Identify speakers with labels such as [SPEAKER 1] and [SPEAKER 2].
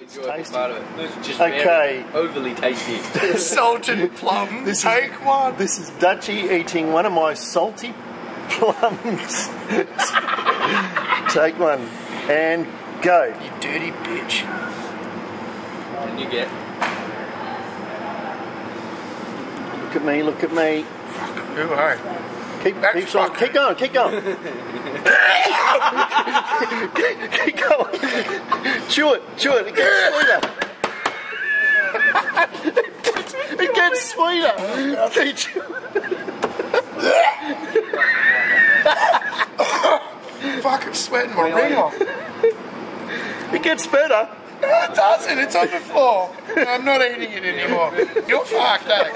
[SPEAKER 1] Enjoy this part of it. Just
[SPEAKER 2] Okay.
[SPEAKER 1] very overly tasty.
[SPEAKER 3] Salted plum.
[SPEAKER 2] This is-
[SPEAKER 3] Take one.
[SPEAKER 2] This is Dutchy eating one of my salty plums. Take one and go.
[SPEAKER 3] You dirty bitch.
[SPEAKER 1] and you get
[SPEAKER 2] Look at me, look at me.
[SPEAKER 3] Who are?
[SPEAKER 2] Keep,
[SPEAKER 3] That
[SPEAKER 2] keep, on, keep going, keep going. Chew it, chew it. It gets sweeter. it gets sweeter. Keep chewing.
[SPEAKER 3] Fucking sweating my ring off.
[SPEAKER 2] It gets better.
[SPEAKER 3] No, it doesn't. It's on the floor. I'm not eating it anymore. You're fucked, eh?